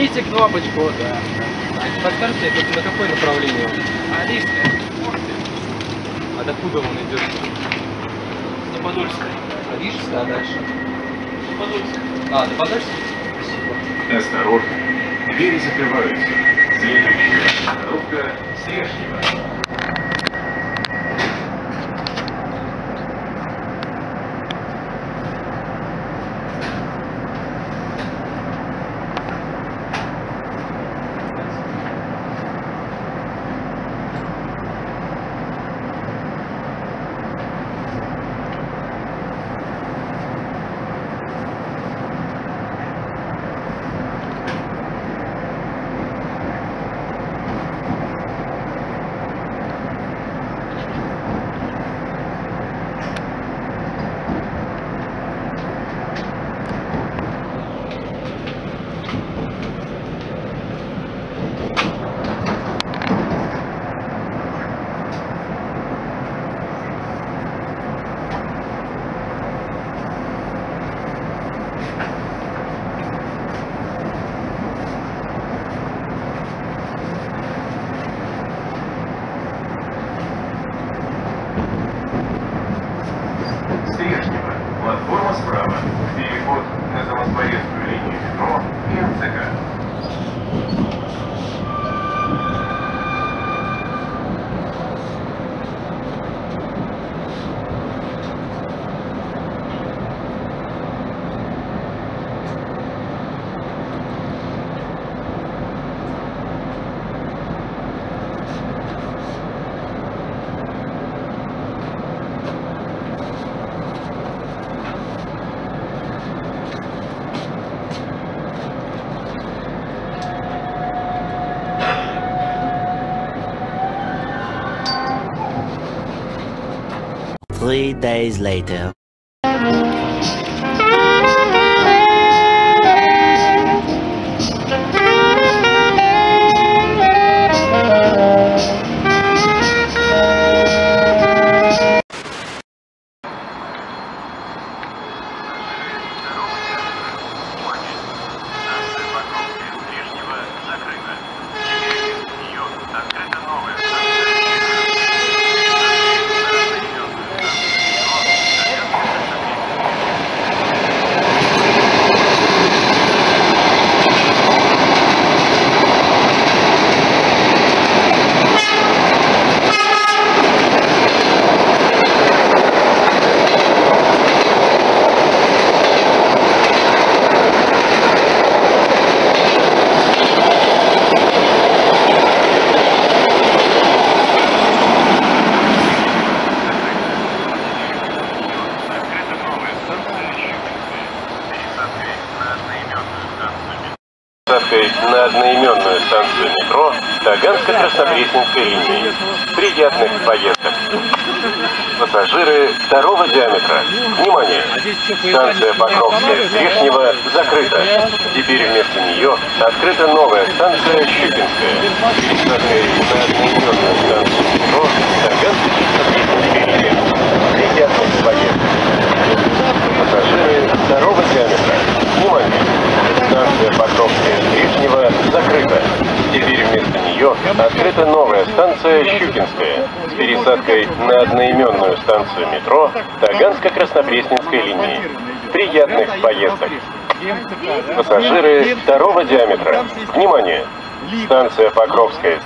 Нажмите, нажмите кнопочку, да. Подскажите, это на какое направление он? А Рижская? А докуда он идет? На Подольская. Рижская, а дальше? На Подольская. А, до Подольска? Спасибо. Осторожно. Двери закрываются. Следующая остановка Стрешнева. Переход на Замоскворецкую линию метро и МЦК. Days later. Приятных поездок. Пассажиры второго диаметра. Внимание! Станция Покровская Стрешнева закрыта. Теперь вместо нее открыта новая станция Щукинская. Пересадкой на одноименную станцию метро поездок. Пассажиры второго диаметра. Внимание! Станция Покровская Стрешнева закрыта. Теперь нее открыта новая станция Щукинская с пересадкой на одноименную станцию метро Таганско-Краснопресненской линии. Приятных поездок! Пассажиры второго диаметра. Внимание! Станция Покровская